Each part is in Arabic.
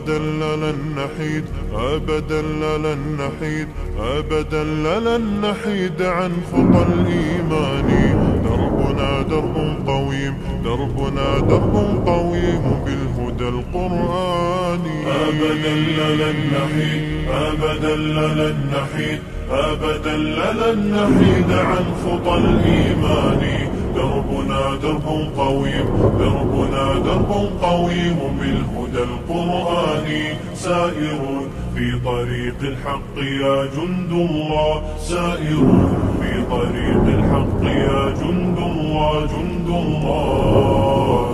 أبدا لن نحيد أبدا لن نحيد أبدا لن نحيد عن خطى الإيمان. دربنا درب قويم دربنا درب قويم بالهدى القرآني أبدا لن نحيد أبدا لن نحيد أبدا لن نحيد عن خطى الإيمان. دربنا درب قويم. دربنا درب قويم بالهدى القرآني سائر في طريق الحق يا جند الله. سائر في طريق الحق يا جند الله. جند الله.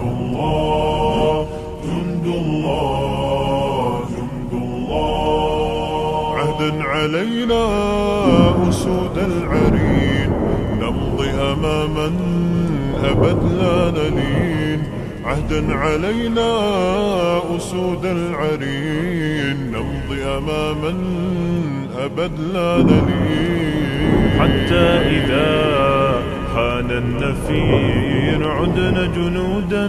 جند الله. جند الله. جند الله. عهدا علينا. أسود العرين نمضي أماما أبد لا نلين. عهدا علينا أسود العرين نمضي أماما أبد لا نلين. حتى إذا حان النفير عدنا جنودا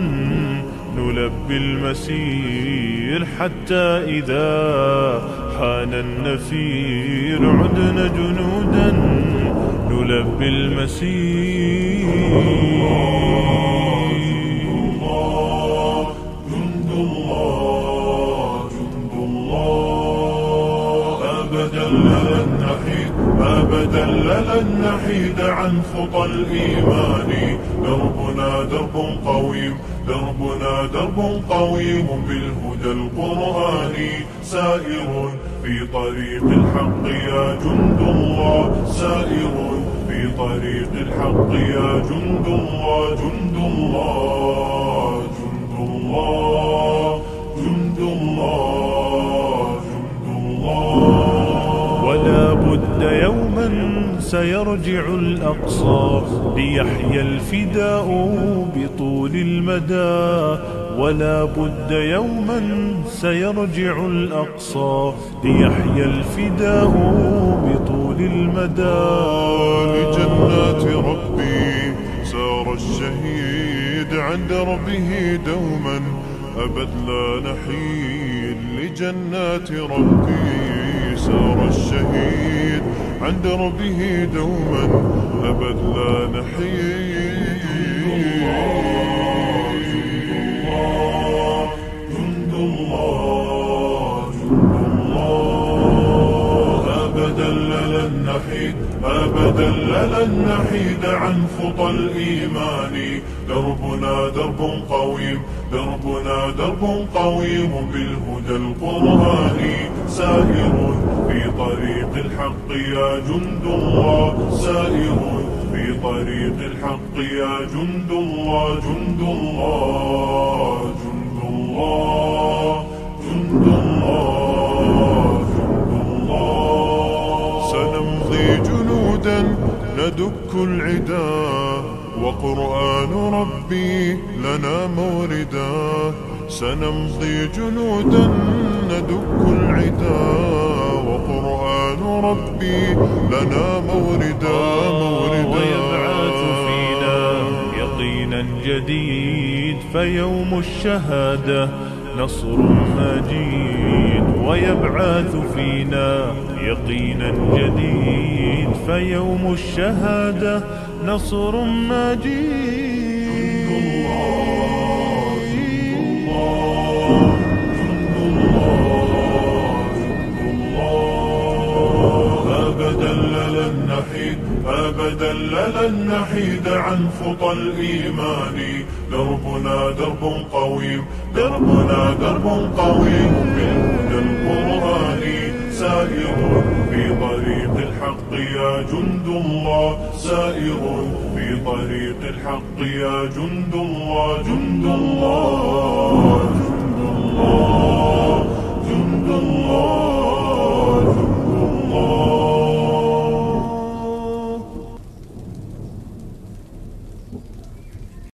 نلبي المسير حتى إذا حان النفير عدنا جنودا. نلبي المسير. جند الله جند الله أبدا لن نحيد أبدا لن نحيد عن خطى الإيمان. دربنا درب قويم دربنا درب قويم بالهدى القرآني سائر في طريق الحق يا جند الله. سائر في طريق الحق يا جند الله. جند الله جند الله. سيرجع الأقصى ليحيى الفداء بطول المدى. ولا بد يوما سيرجع الأقصى ليحيى الفداء بطول المدى. لجنات ربي سار الشهيد عن دربه دوما. أبد لا نحيد لجنات ربي. سار الشهيد. عن دربه دوما أبد لا نحيد. أبدا لن نحيد عن خطى الإيمان. دربنا درب قويم دربنا درب قويم بالهدى القرآني سائر في طريق الحق يا جند الله. سائر في طريق الحق يا جند الله جند الله. جنودا ندك العدا. وقرآن ربي لنا موردا. سنمضي جنودا ندك العدا. وقرآن ربي لنا موردا موردا. ويبعث فينا يقينا جديد فيوم الشهادة. نصر مجيد ويبعث فينا يقينا جديد فيوم الشهادة نصر أبدا لن نحيد عن خطى الإيمان. دربنا درب قويم دربنا درب قويم بالهدى القرآني سائر في طريق الحق يا جند الله. سائر في طريق الحق يا جند الله. جند الله. جند الله.